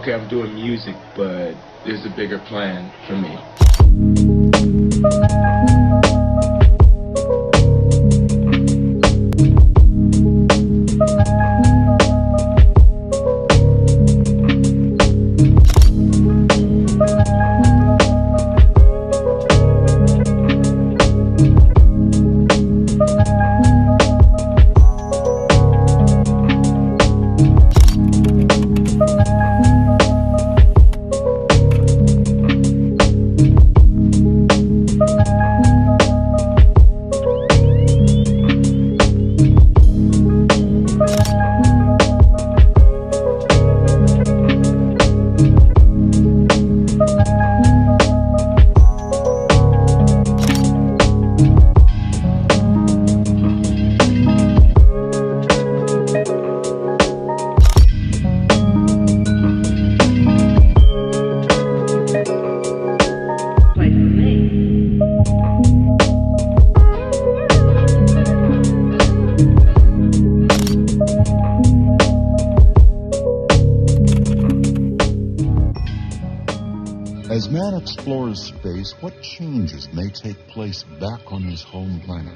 okay, I'm doing music, but there's a bigger plan for me. As man explores space, what changes may take place back on his home planet?